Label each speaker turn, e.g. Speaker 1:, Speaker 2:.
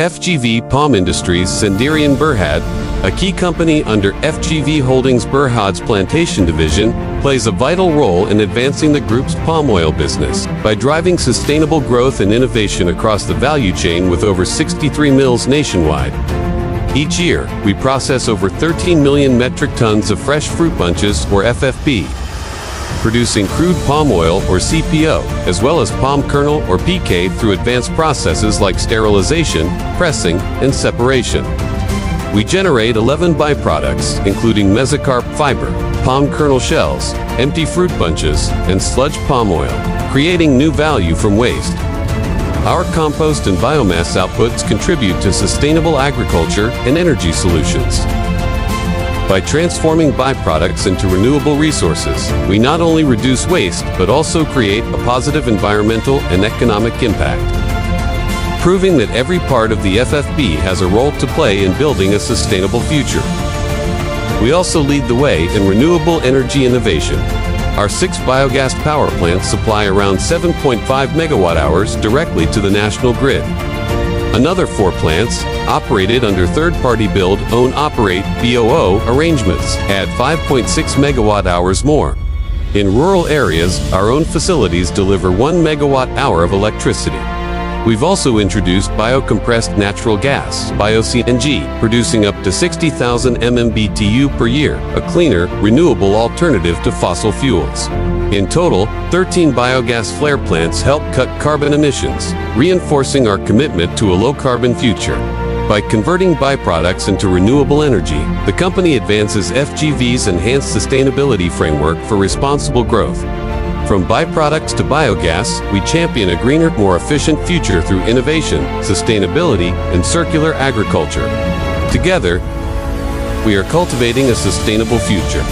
Speaker 1: FGV Palm Industries Sendirian Berhad, a key company under FGV Holdings Berhad's plantation division, plays a vital role in advancing the group's palm oil business by driving sustainable growth and innovation across the value chain with over 63 mills nationwide. Each year, we process over 13 million metric tons of fresh fruit bunches, or FFB, producing crude palm oil, or CPO, as well as palm kernel, or PK, through advanced processes like sterilization, pressing, and separation. We generate 11 byproducts, including mesocarp fiber, palm kernel shells, empty fruit bunches, and sludge palm oil, creating new value from waste. Our compost and biomass outputs contribute to sustainable agriculture and energy solutions. By transforming byproducts into renewable resources, we not only reduce waste, but also create a positive environmental and economic impact. Proving that every part of the FFB has a role to play in building a sustainable future. We also lead the way in renewable energy innovation. Our six biogas power plants supply around 7.5 megawatt hours directly to the national grid. Another four plants, operated under third-party build, own, operate BOO arrangements, add 5.6 megawatt hours more. In rural areas, our own facilities deliver 1 megawatt hour of electricity. We've also introduced biocompressed natural gas, BioCNG, producing up to 60,000 MMBTU per year, a cleaner, renewable alternative to fossil fuels. In total, 13 biogas flare plants help cut carbon emissions, reinforcing our commitment to a low-carbon future. By converting byproducts into renewable energy, the company advances FGV's enhanced sustainability framework for responsible growth. From byproducts to biogas, we champion a greener, more efficient future through innovation, sustainability, and circular agriculture. Together, we are cultivating a sustainable future.